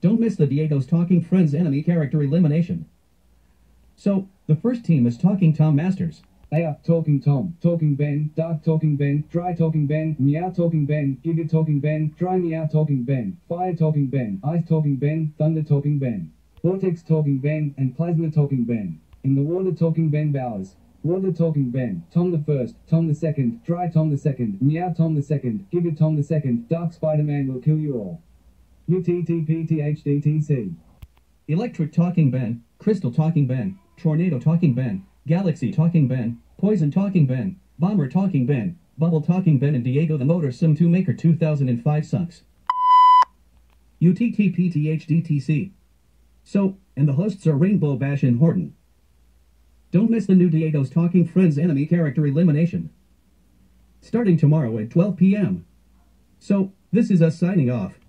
Don't miss the Diego's Talking Friends enemy character elimination. So, the first team is Talking Tom Masters. They are Talking Tom, Talking Ben, Dark Talking Ben, Dry Talking Ben, Meow Talking Ben, Giga Talking Ben, Dry Meow Talking Ben, Fire Talking Ben, Ice Talking Ben, Thunder Talking Ben, Vortex Talking Ben, and Plasma Talking Ben. In the Water Talking Ben Bowers. Water Talking Ben, Tom the First, Tom the Second, Dry Tom the Second, Meow Tom the Second, Giga Tom the Second, Dark Spider-Man will kill you all. UTTPTHDTC. Electric Talking Ben, Crystal Talking Ben, Tornado Talking Ben, Galaxy Talking Ben, Poison Talking Ben, Bomber Talking Ben, Bubble Talking Ben, and Diego the Motor Sim 2 Maker 2005 sucks. UTTPTHDTC. So, and the hosts are Rainbow Dash and Horton. Don't miss the new Diego's Talking Friends enemy character elimination. Starting tomorrow at 12 p.m. So, this is us signing off.